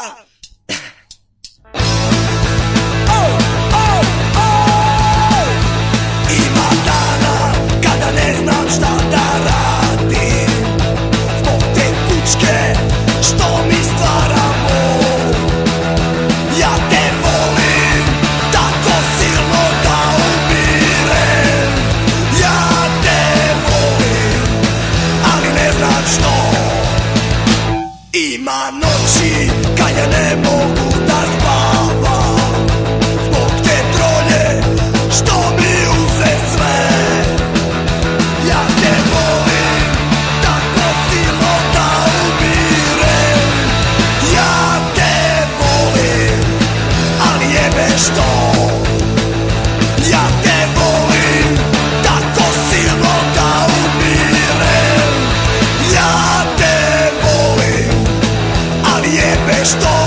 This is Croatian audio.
Hallelujah. Ima noći kad ja ne mogu da spavam. Zbog te trolje što mi uze sve. Ja te volim tako silno da umirem Ja te volim ali jebe što umirem